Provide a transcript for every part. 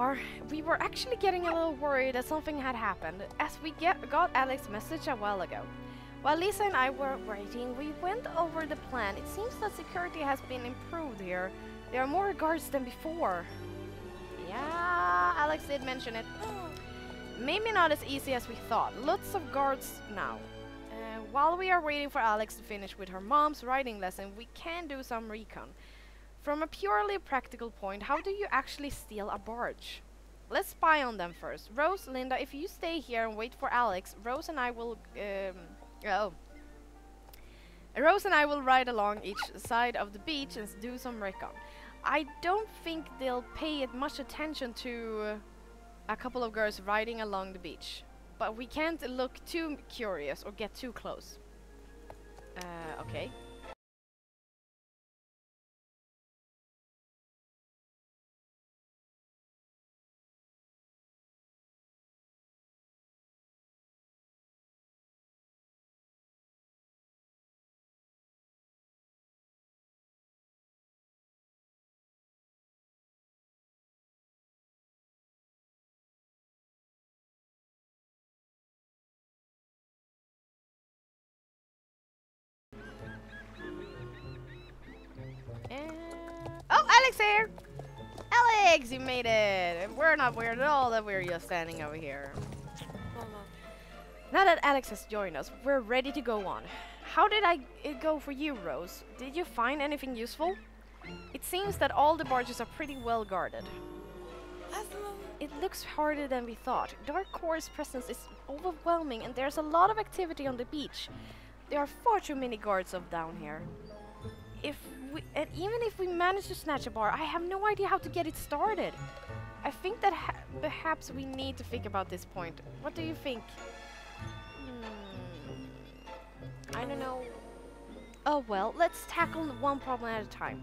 Are. We were actually getting a little worried that something had happened, as we get, got Alex's message a while ago. While Lisa and I were waiting, we went over the plan. It seems that security has been improved here. There are more guards than before. Yeah, Alex did mention it. Maybe not as easy as we thought. Lots of guards now. Uh, while we are waiting for Alex to finish with her mom's writing lesson, we can do some recon. From a purely practical point, how do you actually steal a barge? Let's spy on them first. Rose, Linda, if you stay here and wait for Alex, Rose and I will... Um, oh. Rose and I will ride along each side of the beach and do some recon. I don't think they'll pay it much attention to a couple of girls riding along the beach. But we can't look too curious or get too close. Uh, okay. Alex here! Alex, you made it! We're not weird at all that we're just standing over here. Now that Alex has joined us, we're ready to go on. How did I it go for you, Rose? Did you find anything useful? It seems that all the barges are pretty well guarded. It looks harder than we thought. Dark Core's presence is overwhelming and there's a lot of activity on the beach. There are far too many guards of down here. If we, and even if we manage to snatch a bar, I have no idea how to get it started. I think that ha perhaps we need to think about this point. What do you think? Hmm, I don't know. Oh well, let's tackle one problem at a time.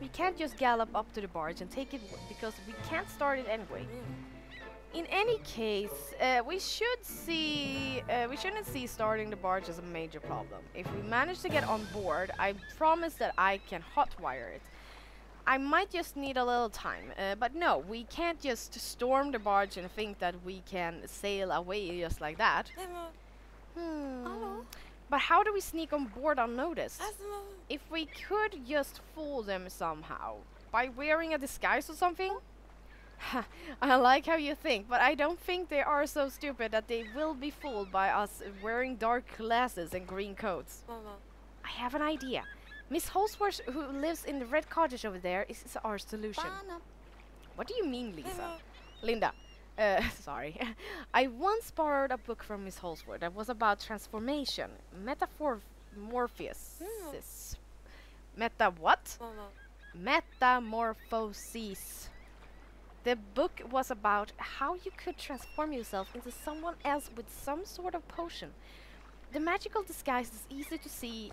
We can't just gallop up to the barge and take it because we can't start it anyway. In any case, uh, we should see uh, we shouldn't see starting the barge as a major problem. If we manage to get on board, I promise that I can hotwire it. I might just need a little time, uh, but no, we can't just storm the barge and think that we can sail away just like that. Hmm. But how do we sneak on board unnoticed? If we could just fool them somehow, by wearing a disguise or something? I like how you think, but I don't think they are so stupid that they will be fooled by us wearing dark glasses and green coats. Uh-huh. I have an idea. Miss Holdsworth, who lives in the red cottage over there, is, is our solution. What do you mean, Lisa? Linda. Uh, sorry. I once borrowed a book from Miss Holdsworth that was about transformation. Metaphor Morpheus. Hmm. Meta what? Uh-huh. Metamorphosis. The book was about how you could transform yourself into someone else with some sort of potion. The magical disguise is easy to see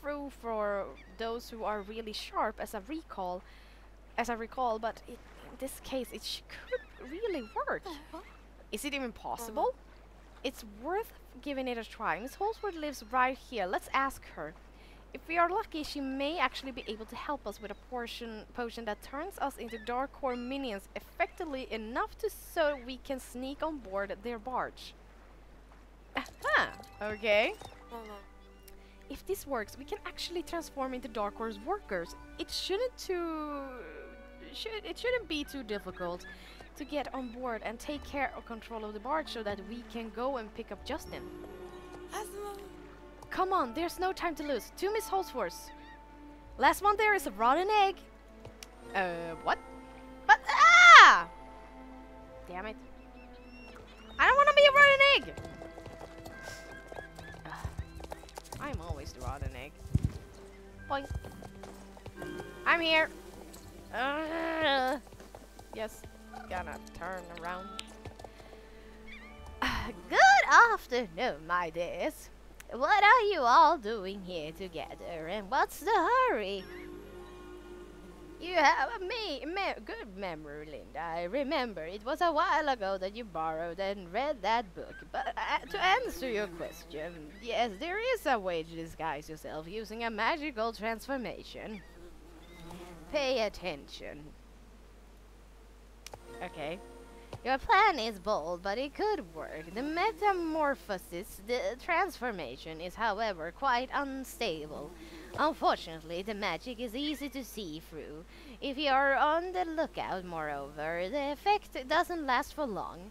through for those who are really sharp, as I recall, as I recall. But in this case, it sh- could really work. Uh-huh. Is it even possible? Uh-huh. It's worth giving it a try. Miss Holdsworth lives right here. Let's ask her. If we are lucky, she may actually be able to help us with a portion potion that turns us into Dark Core minions effectively enough to so we can sneak on board their barge. Aha! Okay. If this works, we can actually transform into Dark Core's workers. It shouldn't too should it shouldn't be too difficult to get on board and take care of control of the barge so that we can go and pick up Justin. Come on, there's no time to lose. To Miss Holdsworth. Last one there is a rotten egg. Uh, what? But, ah! Damn it. I don't want to be a rotten egg! Ugh. I'm always the rotten egg. Boing. I'm here. Uh, yes, gonna turn around. Good afternoon, my dears. What are you all doing here together, and what's the hurry? You have a me, me good memory, Linda. I remember it was a while ago that you borrowed and read that book. But uh, to answer your question, yes, there is a way to disguise yourself using a magical transformation. Pay attention. Okay. Your plan is bold, but it could work. The metamorphosis, the transformation, is however quite unstable. Unfortunately, the magic is easy to see through. If you are on the lookout, moreover, the effect doesn't last for long.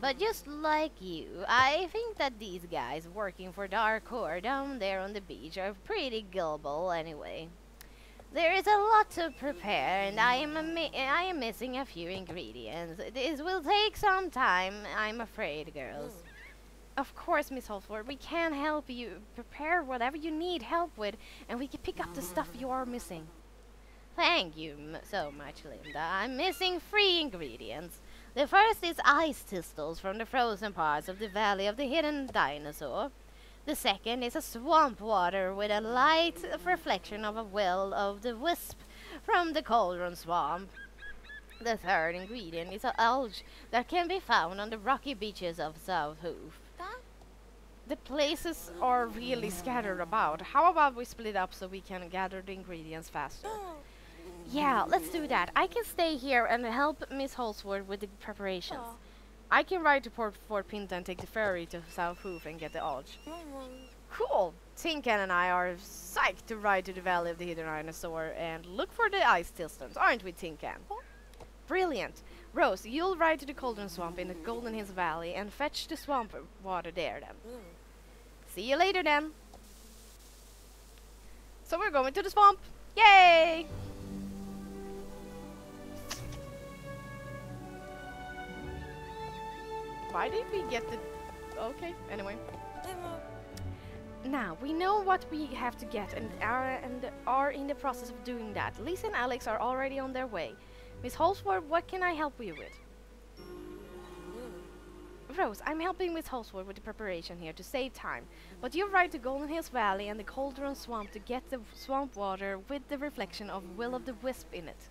But just like you, I think that these guys working for Dark Core down there on the beach are pretty gullible anyway. There is a lot to prepare, and I am I am missing a few ingredients. This will take some time, I'm afraid, girls. Of course, Miss Holford, we can help you prepare whatever you need help with, and we can pick up the stuff you are missing. Thank you so much, Linda. I'm missing three ingredients. The first is ice crystals from the frozen parts of the Valley of the Hidden Dinosaur. The second is a swamp water with a light reflection of a will of the wisp from the cauldron swamp. The third ingredient is an algae that can be found on the rocky beaches of South Hoof. The places are really scattered about. How about we split up so we can gather the ingredients faster? Oh. Yeah, let's do that. I can stay here and help Miss Holdsworth with the preparations. Oh. I can ride to Port Fort Pinta and take the ferry to South Hoof and get the Alge. Cool! Tinkan and I are psyched to ride to the Valley of the Hidden Dinosaur and look for the ice systems, aren't we, Tinkan? Brilliant! Rose, you'll ride to the Cauldron Swamp in the Golden Hills Valley and fetch the swamp water there then. See you later then! So we're going to the swamp! Yay! Why did we get the... Okay, anyway. Now, we know what we have to get and are, and are in the process of doing that. Lisa and Alex are already on their way. Miss Holdsworth, what can I help you with? Rose, I'm helping Miss Holdsworth with the preparation here to save time. But you ride to Golden Hills Valley and the Cauldron Swamp to get the swamp water with the reflection of Will of the Wisp in it.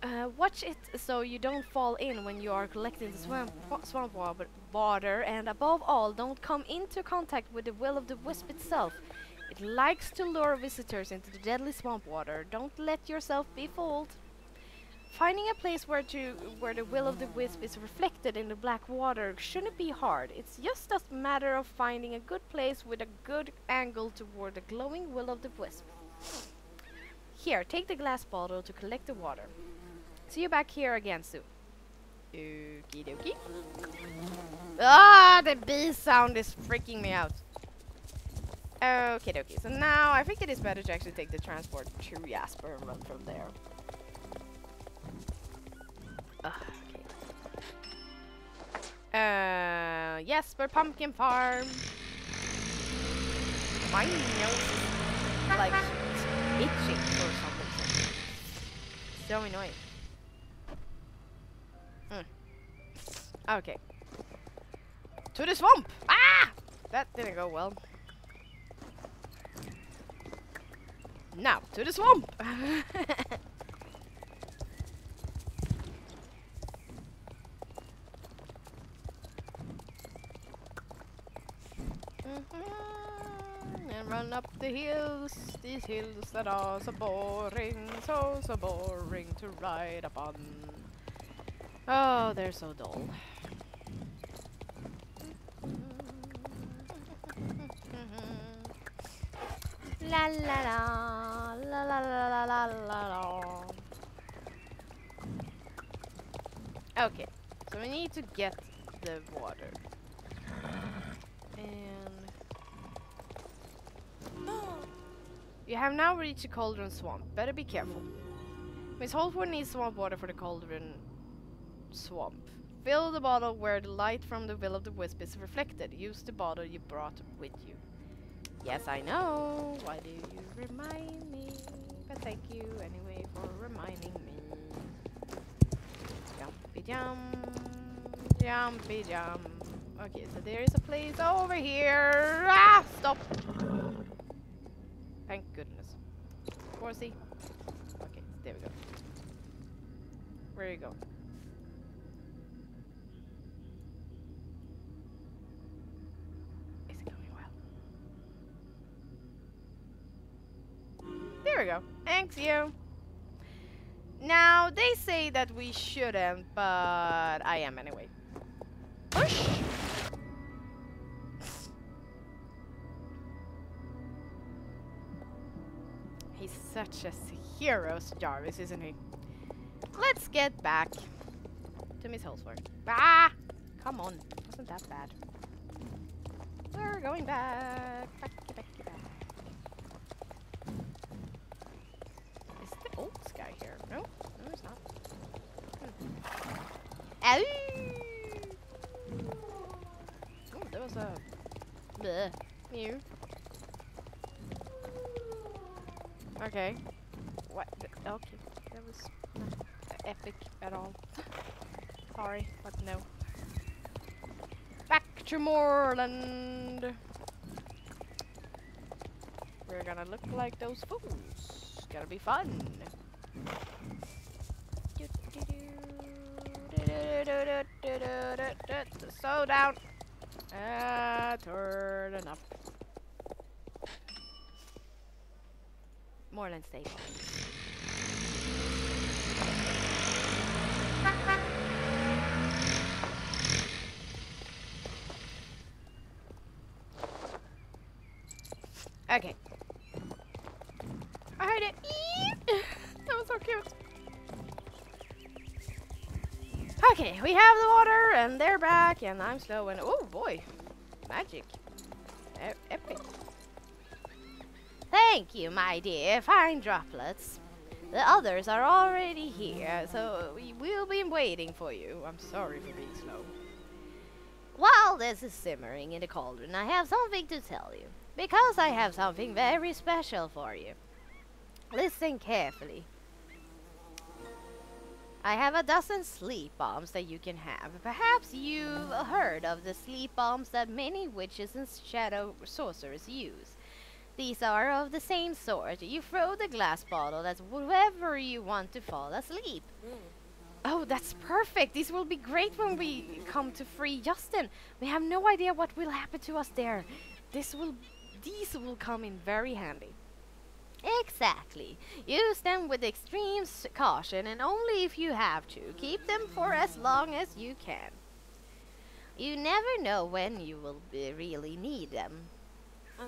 Uh, watch it so you don't fall in when you are collecting the swamp, swamp water and above all don't come into contact with the will of the wisp itself. It likes to lure visitors into the deadly swamp water. Don't let yourself be fooled. Finding a place where to where the will of the wisp is reflected in the black water shouldn't be hard. It's just a matter of finding a good place with a good angle toward the glowing will of the wisp. Here, take the glass bottle to collect the water. See you back here again soon. Okie dokie. Ah, the bee sound is freaking me out. Okay, dokie. So now I think it is better to actually take the transport to Jasper and run from there. Uh, okay. Uh, Jasper Pumpkin Farm. My nose like itching or something. So annoying. Okay. To the swamp! Ah! That didn't go well. Now, to the swamp! Mm-hmm. and run up the hills, these hills that are so boring, so, so boring to ride upon. Oh, they're so dull. La la la la la la la la la Okay, so we need to get the water. And you have now reached the cauldron swamp. Better be careful. Miss Holford needs swamp water for the cauldron swamp. Fill the bottle where the light from the will of the wisp is reflected. Use the bottle you brought with you. Yes, I know. Why do you remind me? But thank you anyway for reminding me. Jumpy jump. Jumpy jump. Okay, so there is a place over here. Ah, stop. Thank goodness. Horsey. Okay, there we go. Where are you going? Thanks, you. Now, they say that we shouldn't, but I am anyway. Push! He's such a hero, Jarvis, isn't he? Let's get back to Miss Holdsworth. Ah! Come on. Wasn't that bad. We're going back. Is the old guy here? No? No, he's not. Hmm. Ow! Oh, there was a... Bleh. Mew. Okay. What? Okay. That was not epic at all. Sorry, but no. Back to Moorland! We're gonna look like those fools. It's gonna be fun. Slow down. Ah, turn enough. Moorland State. Okay. I heard it. That was so cute. Okay, we have the water, and they're back, and I'm slow, and oh boy, magic, Thank you, my dear. Fine droplets. The others are already here, so we will be waiting for you. I'm sorry for being slow. While this is simmering in the cauldron, I have something to tell you. Because I have something very special for you. Listen carefully. I have a dozen sleep bombs that you can have. Perhaps you've heard of the sleep bombs that many witches and shadow sorcerers use. These are of the same sort. You throw the glass bottle at whoever you want to fall asleep. Oh, that's perfect. This will be great when we come to free Justin. We have no idea what will happen to us there. This will these will come in very handy. Exactly. Use them with extreme s- caution and only if you have to. Keep them for as long as you can. You never know when you will really need them. Uh,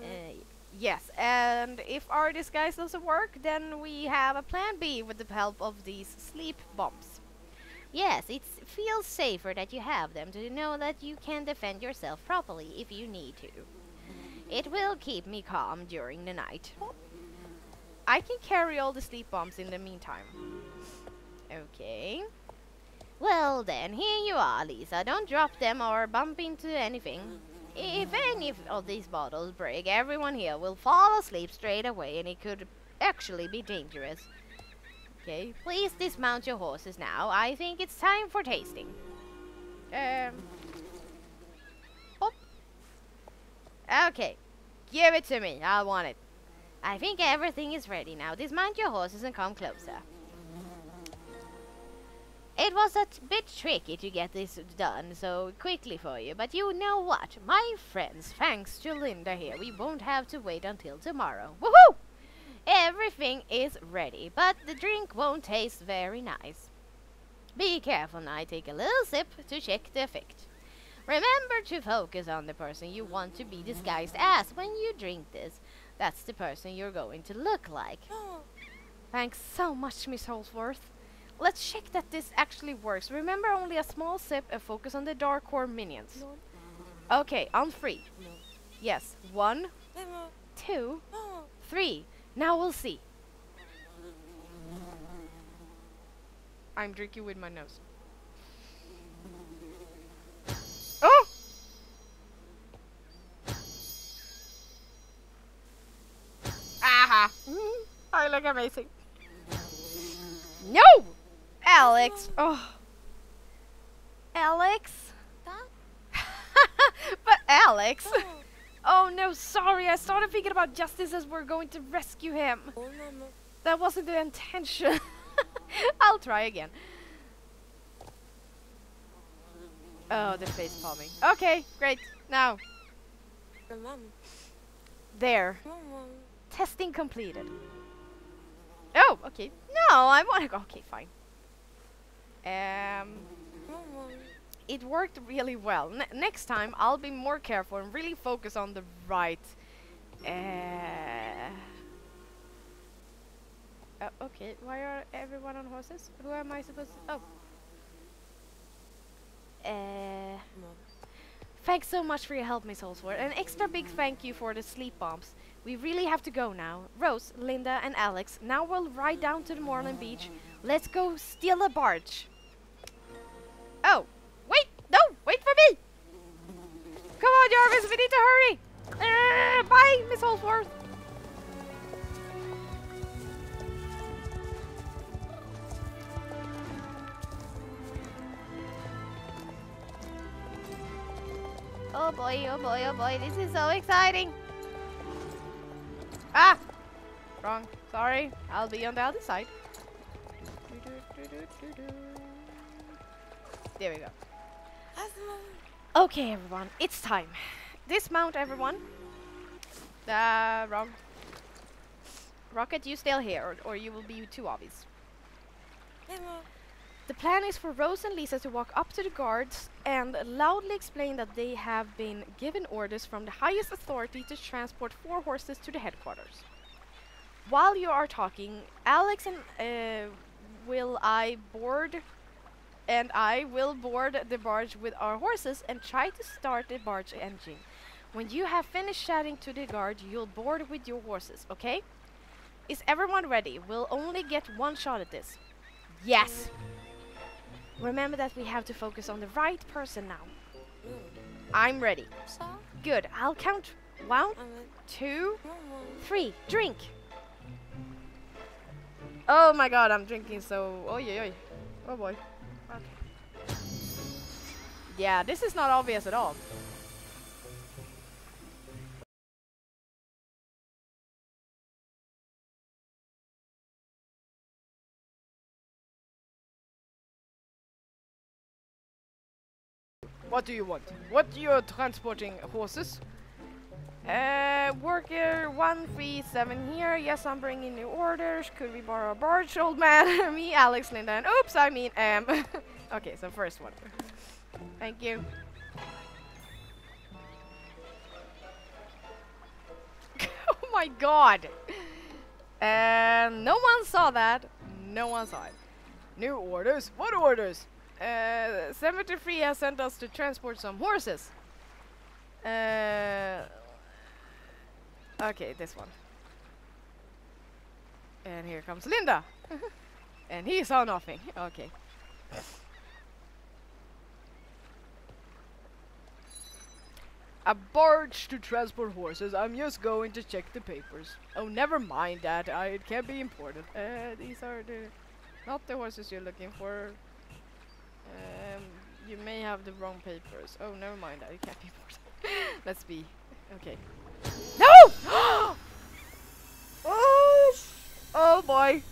yes, and if our disguise doesn't work, then we have a plan B with the help of these sleep bombs. Yes, it feels safer that you have them to know that you can defend yourself properly if you need to. It will keep me calm during the night. I can carry all the sleep bombs in the meantime. Okay. Well then, here you are, Lisa. Don't drop them or bump into anything. If any of these bottles break, everyone here will fall asleep straight away and it could actually be dangerous. Okay, please dismount your horses now. I think it's time for tasting. Um. Hop. Okay, give it to me. I want it. I think everything is ready now. Dismount your horses and come closer. It was a bit tricky to get this done so quickly for you, but you know what? My friends, thanks to Linda here, we won't have to wait until tomorrow. Woohoo! Everything is ready, but the drink won't taste very nice. Be careful now, take a little sip to check the effect. Remember to focus on the person you want to be disguised as when you drink this. That's the person you're going to look like. Thanks so much, Miss Holdsworth. Let's check that this actually works. Remember only a small sip and focus on the dark core minions. Okay, on three. Yes, one, two, three. Now we'll see. I'm drinking with my nose. Oh! Aha! I look amazing. No! Alex! Oh. Alex? but Alex? Oh no, sorry. I started thinking about Justice as we're going to rescue him. That wasn't the intention. I'll try again. Oh, the face palming. Okay, great. Now, there. Testing completed. Oh, okay. No, I want to go. Okay, fine. Um, it worked really well. Ne next time, I'll be more careful and really focus on the right. Uh, uh, okay, why are everyone on horses? Who am I supposed to? Oh. Uh, thanks so much for your help, Miss Holdsworth. An extra big thank you for the sleep bombs. We really have to go now. Rose, Linda, and Alex, now we'll ride down to the Moorland Beach. Let's go steal a barge. Oh, wait, no, wait for me! Come on, Jarvis, we need to hurry! Uh, bye, Miss Holdsworth. Oh boy, oh boy, oh boy, this is so exciting! Ah! Wrong. Sorry. I'll be on the other side. There we go. Okay, everyone. It's time. Dismount, everyone. Uh, wrong. Rocket, you stay here, or, or you will be too obvious. The plan is for Rose and Lisa to walk up to the guards and loudly explain that they have been given orders from the highest authority to transport four horses to the headquarters. While you are talking, Alex and uh, will I board and I will board the barge with our horses and try to start the barge engine. When you have finished chatting to the guard, you'll board with your horses, okay? Is everyone ready? We'll only get one shot at this. Yes! Remember that we have to focus on the right person now. I'm ready. Good. I'll count one, two, three. Drink. Oh my god, I'm drinking so... Oh yeah. Oh boy. Yeah, this is not obvious at all. What do you want? What you're transporting horses? Uh, worker 137 here. Yes, I'm bringing new orders. Could we borrow a barge, old man? Me, Alex, Linda, and oops, I mean, um. okay, so first one. Thank you. oh my god! And no one saw that. No one saw it. New orders? What orders? Uh, 73 has sent us to transport some horses. Uh, okay, this one. And here comes Linda. and he saw nothing. Okay. A barge to transport horses. I'm just going to check the papers. Oh, never mind that. I, it can't be important. Uh, these are the... Not the horses you're looking for. Um, you may have the wrong papers. Oh, never mind. That. It can't be important. Let's be. Okay. No! oh! Oh boy.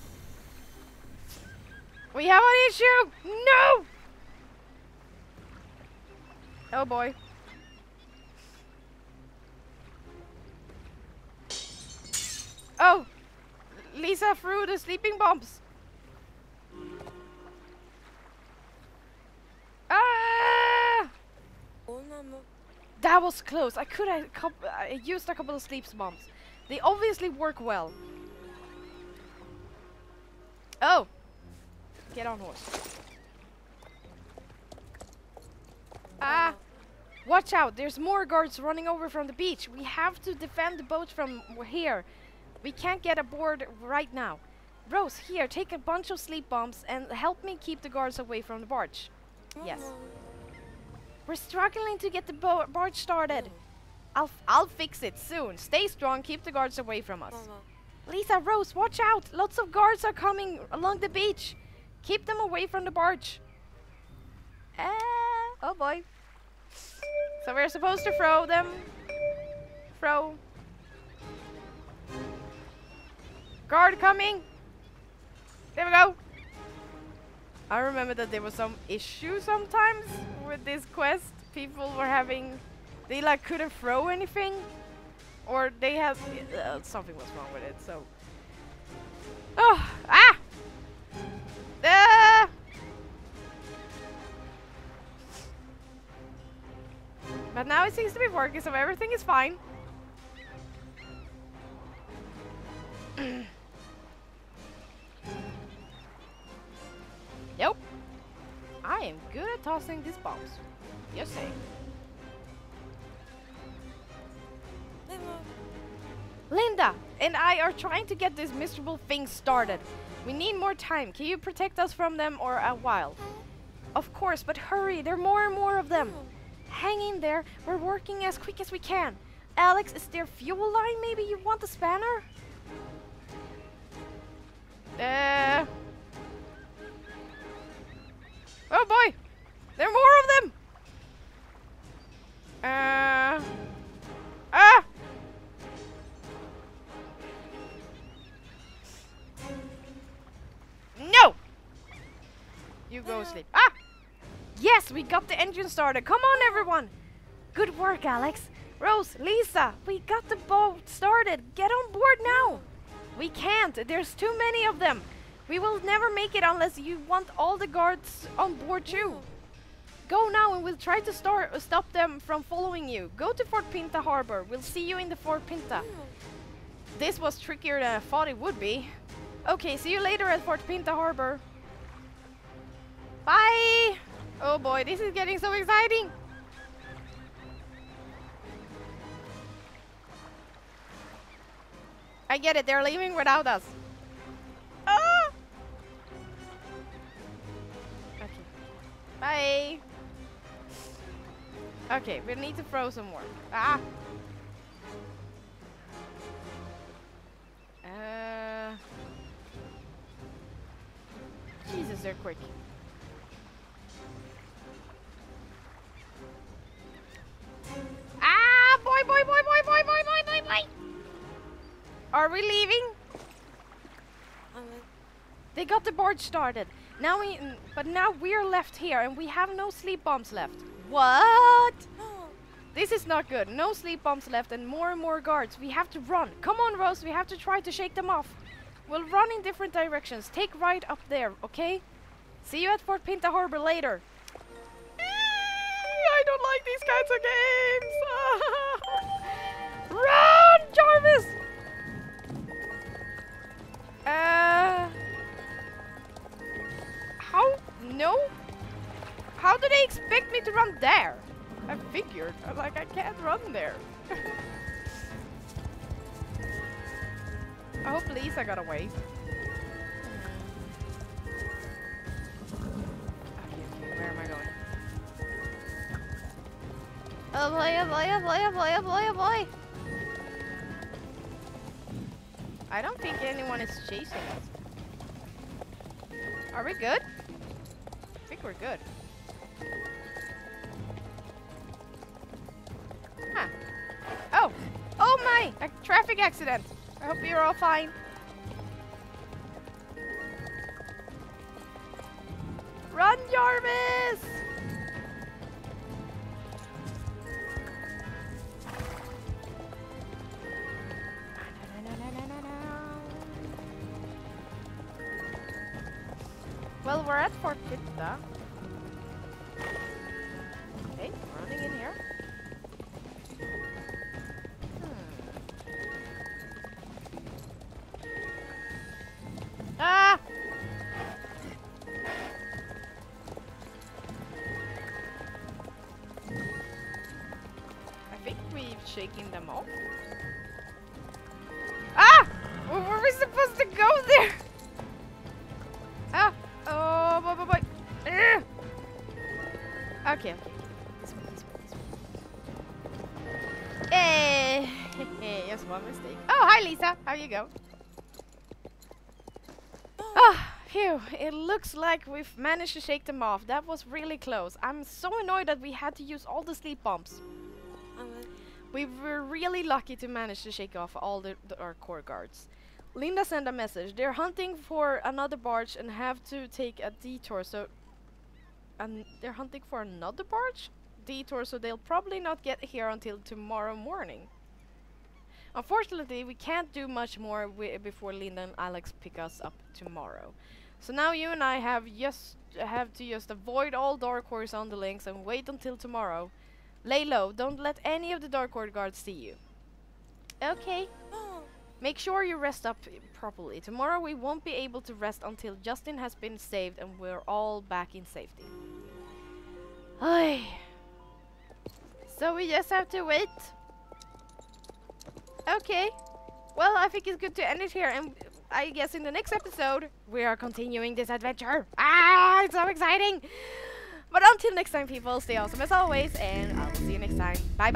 We have an issue! No! Oh boy. Oh! Lisa threw the sleeping bombs. Ah! That was close. I could have I used a couple of sleep bombs. They obviously work well. Oh! Get on horse. Ah! Watch out! There's more guards running over from the beach. We have to defend the boat from here. We can't get aboard right now. Rose, here, take a bunch of sleep bombs and help me keep the guards away from the barge. Yes. We're struggling to get the barge started. I'll I'll fix it soon. Stay strong. Keep the guards away from us. Lisa, Rose, watch out! Lots of guards are coming along the beach. Keep them away from the barge. Uh, oh boy. So we're supposed to throw them. Throw. Guard coming. There we go. I remember that there was some issue sometimes with this quest. People were having, they like couldn't throw anything, or they have uh, something was wrong with it. So, Oh, ah! Ah! But now it seems to be working, so everything is fine. I am good at tossing these bombs. Just saying. Linda and I are trying to get this miserable thing started. We need more time. Can you protect us from them or a while? Of course, but hurry. There are more and more of them. Hang in there. We're working as quick as we can. Alex, is there fuel line? Maybe you want a spanner? Uh. Oh boy! There are more of them! Uh. Ah! No! You go sleep. Ah! Yes, we got the engine started. Come on, everyone! Good work, Alex. Rose, Lisa, we got the boat started. Get on board now. We can't. There's too many of them. We will never make it unless you want all the guards on board too. Go now and we'll try to stop them from following you. Go to Fort Pinta Harbor. We'll see you in the Fort Pinta. This was trickier than I thought it would be. Okay, see you later at Fort Pinta Harbor. Bye! Oh boy, this is getting so exciting! I get it, they're leaving without us. Bye! Okay, we need to throw some more. Ah! Uh... Jesus, they're quick. Ah! Boy, boy, boy, boy, boy, boy, boy, boy, boy! Are we leaving? They got the board started. Now we, but now we're left here and we have no sleep bombs left. What? This is not good. No sleep bombs left and more and more guards. We have to run. Come on, Rose. We have to try to shake them off. We'll run in different directions. Take right up there, okay? See you at Fort Pinta Harbor later. I don't like these kinds of games. Run, Jarvis! No? How do they expect me to run there? I figured. I'm like, I can't run there. I hope Lisa got away. Where am I going? Oh boy, oh boy, oh boy, oh boy, oh boy, oh boy! I don't think anyone is chasing us. Are we good? We're good. Huh. Oh! Oh my! A traffic accident! I hope you're all fine. Run, Jarvis! Well, we're at Fort Pinta. One mistake. Oh, hi, Lisa. How you go? Ah, phew. It looks like we've managed to shake them off. That was really close. I'm so annoyed that we had to use all the sleep bombs. We were really lucky to manage to shake off all the, the our core guards. Linda sent a message. They're hunting for another barge and have to take a detour. So, and they're hunting for another barge detour. So they'll probably not get here until tomorrow morning. Unfortunately, we can't do much more before Linda and Alex pick us up tomorrow. So now you and I have just have to just avoid all Dark horse on the links and wait until tomorrow. Lay low. Don't let any of the Dark Horde guards see you. Okay. Make sure you rest up properly. Tomorrow we won't be able to rest until Justin has been saved and we're all back in safety. Ay. So we just have to wait. Okay. Well, I think it's good to end it here, and I guess in the next episode we are continuing this adventure. Ah, it's so exciting! But until next time, people, stay awesome as always, and I will see you next time. Bye